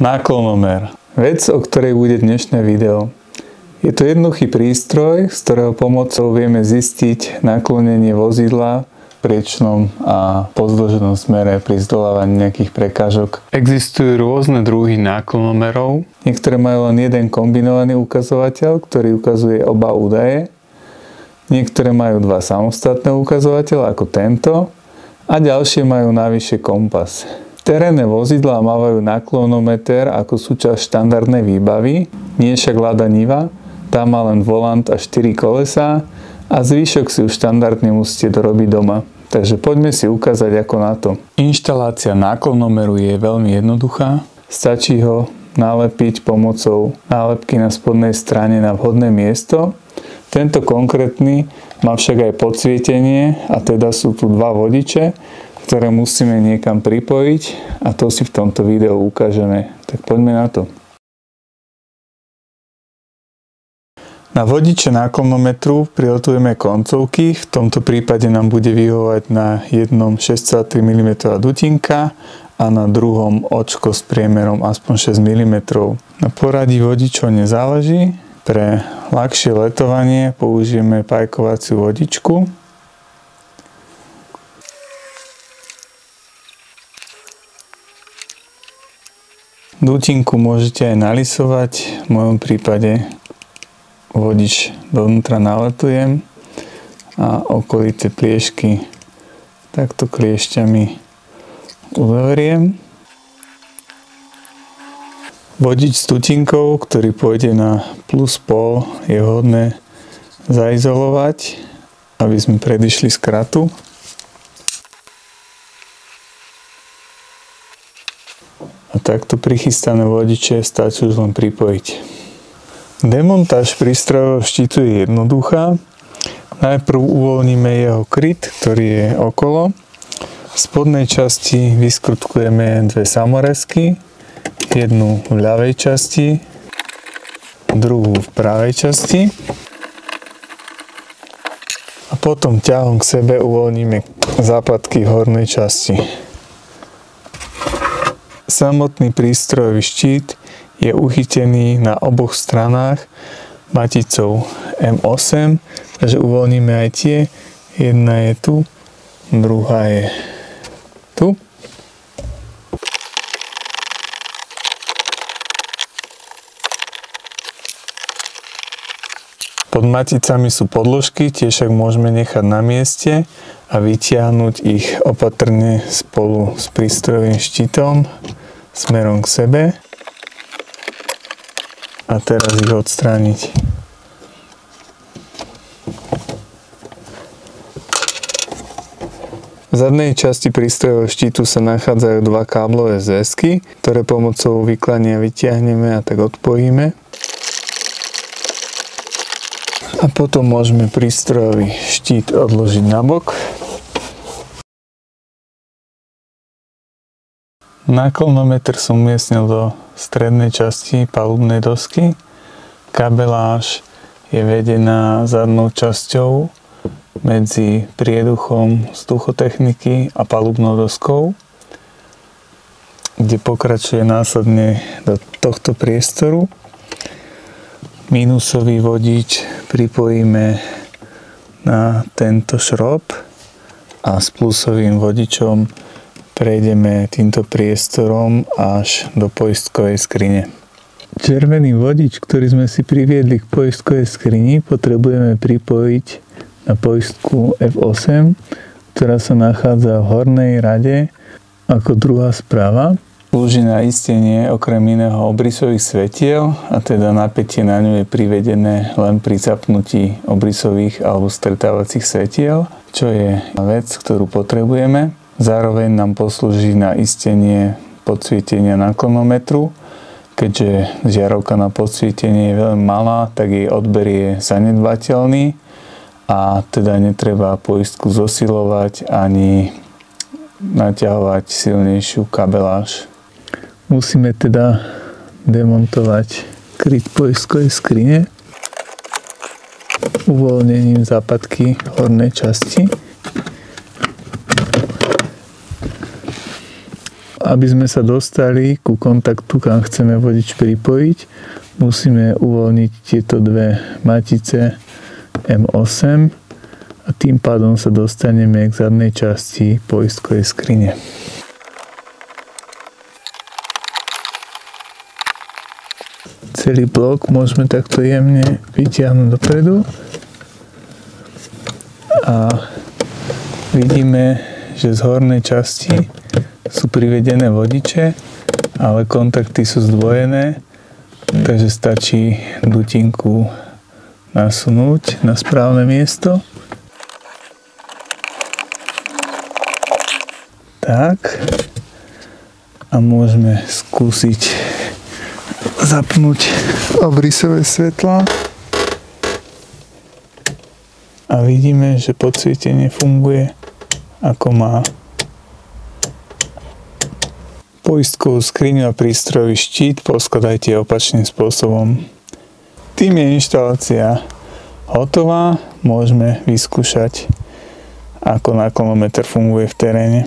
Náklonomer. Vec, o ktorej bude dnešné video. Je to jednoduchý prístroj, z ktorého pomocou vieme zistiť naklonenie vozidla v priečnom a pozdĺženom smere pri zdolávaní nejakých prekážok. Existujú rôzne druhy náklonomerov. Niektoré majú len jeden kombinovaný ukazovateľ, ktorý ukazuje oba údaje. Niektoré majú dva samostatné ukazovateľe ako tento a ďalšie majú navyše kompas. Terénne vozidlá mávajú naklonometer ako súčasť štandardnej výbavy, nie však Lada Niva, tá má len volant a 4 kolesá a zvyšok si už štandardne musíte dorobiť doma. Takže poďme si ukázať ako na to. Inštalácia náklonomeru je veľmi jednoduchá. Stačí ho nalepiť pomocou nálepky na spodnej strane na vhodné miesto. Tento konkrétny má však aj podsvietenie a teda sú tu dva vodiče, ktoré musíme niekam pripojiť a to si v tomto videu ukážeme. Tak poďme na to. Na vodiče náklonometru prilotujeme koncovky, v tomto prípade nám bude vyhovať na jednom 6,3 mm dutinka a na druhom očko s priemerom aspoň 6 mm. Na poradí vodičov nezáleží, pre ľahšie letovanie použijeme pajkovaciu vodičku, Dutinku môžete aj nalisovať, v mojom prípade vodič dovnútra naletujem a okolité pliešky takto kliešťami uzavriem. Vodič s tutinkou, ktorý pôjde na plus pol, je hodné zaizolovať, aby sme predišli skratu. A takto prichystané vodiče stačí už len pripojiť. Demontáž prístrojového štítu je jednoduchá. Najprv uvoľníme jeho kryt, ktorý je okolo. V spodnej časti vyskrutkujeme dve samorezky. Jednu v ľavej časti, druhú v pravej časti. A potom ťahom k sebe uvoľníme západky hornej časti. Samotný prístrojový štít je uchytený na oboch stranách maticou M8, takže uvoľníme aj tie. Jedna je tu, druhá je tu. Pod maticami sú podložky, tie však môžeme nechať na mieste a vytiahnuť ich opatrne spolu s prístrojovým štítom smerom k sebe a teraz ich odstrániť. V zadnej časti prístrojového štítu sa nachádzajú dva káblové zväzky, ktoré pomocou vyklania vytiahneme a tak odpojíme. A potom môžeme prístrojový štít odložiť na bok. Náklonometer som umiestnil do strednej časti palubnej dosky. Kabeláž je vedená zadnou časťou medzi prieduchom vzduchotechniky a palubnou doskou, kde pokračuje následne do tohto priestoru. Minusový vodič pripojíme na tento šrob a s plusovým vodičom prejdeme týmto priestorom až do poistkovej skrine. Červený vodič, ktorý sme si priviedli k poistkovej skrini, potrebujeme pripojiť na poistku F8, ktorá sa nachádza v hornej rade ako druhá správa. Slúži na istenie okrem iného obrysových svetiel a teda napätie na ňu je privedené len pri zapnutí obrysových alebo stretávacích svetiel, čo je vec, ktorú potrebujeme. Zároveň nám poslúži na istenie podsvietenia naklonometru. Keďže žiarovka na podsvietenie je veľmi malá, tak jej odber je zanedbateľný a teda netreba poistku zosilovať ani naťahovať silnejšiu kabeláž. Musíme teda demontovať kryt poistkovej skrine uvoľnením západky hornej časti aby sme sa dostali ku kontaktu, kam chceme vodič pripojiť, musíme uvoľniť tieto dve matice M8 a tým pádom sa dostaneme k zadnej časti poistkovej skrine. Celý blok môžeme takto jemne vytiahnuť dopredu a vidíme, že z hornej časti sú privedené vodiče, ale kontakty sú zdvojené, takže stačí dutinku nasunúť na správne miesto. Tak. A môžeme skúsiť zapnúť obrysové svetla. A vidíme, že podsvietenie funguje ako má. Poistkovú skriňu a prístrojový štít poskladajte opačným spôsobom. Tým je inštalácia hotová, môžeme vyskúšať ako naklonometer funguje v teréne.